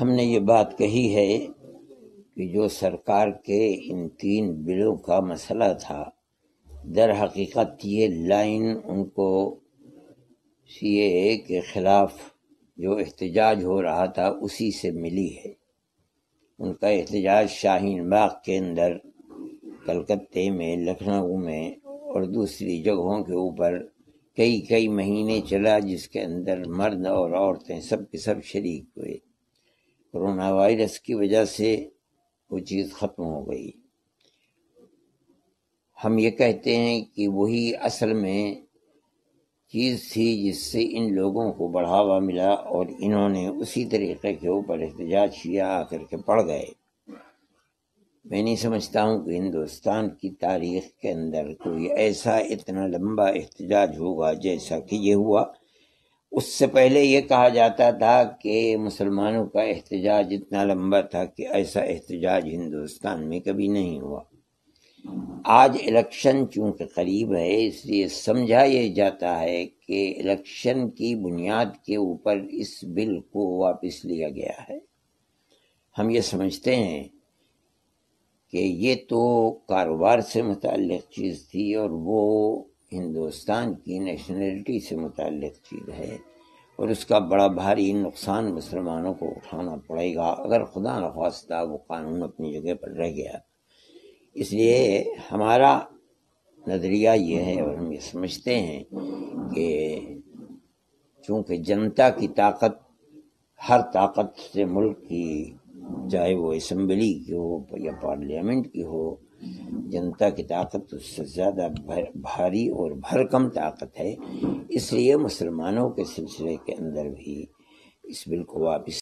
हमने ये बात कही है कि जो सरकार के इन तीन बिलों का मसला था, दर हकीकत ये लाइन उनको सी ए के ख़िलाफ़ जो एहतजाज हो रहा था उसी से मिली है। उनका एहतजाज शाहीन बाग के अंदर, कलकत्ते में, लखनऊ में और दूसरी जगहों के ऊपर कई कई महीने चला जिसके अंदर मर्द और औरतें सब के सब शरीक हुए। कोरोना वायरस की वजह से वो चीज़ ख़त्म हो गई। हम ये कहते हैं कि वही असल में चीज़ थी जिससे इन लोगों को बढ़ावा मिला और इन्होंने उसी तरीके के ऊपर एहतजाज किया आकर के पड़ गए। मैं नहीं समझता हूँ कि हिंदुस्तान की तारीख के अंदर कोई ऐसा इतना लंबा एहतजाज होगा जैसा कि ये हुआ। उससे पहले ये कहा जाता था कि मुसलमानों का एहतजाज इतना लंबा था कि ऐसा एहतजाज हिंदुस्तान में कभी नहीं हुआ। आज इलेक्शन चूँकि करीब है, इसलिए समझा ये जाता है कि इलेक्शन की बुनियाद के ऊपर इस बिल को वापस लिया गया है। हम ये समझते हैं कि ये तो कारोबार से मुतक़ चीज़ थी और वो हिंदुस्तान की नेशनलिटी से मुतक़ चीज़ है और उसका बड़ा भारी नुकसान मुसलमानों को उठाना पड़ेगा। अगर खुदा नखास्ता वो कानून अपनी जगह पर रह गया। इसलिए हमारा नज़रिया ये है और हम ये समझते हैं कि चूँकि जनता की ताकत, हर ताकत से मुल्क की, चाहे वो असम्बली की हो या पार्लियामेंट की हो जनता की ताकत उससे ज़्यादा भारी और भरकम ताकत है। इसलिए मुसलमानों के सिलसिले के अंदर भी इस बिल को वापस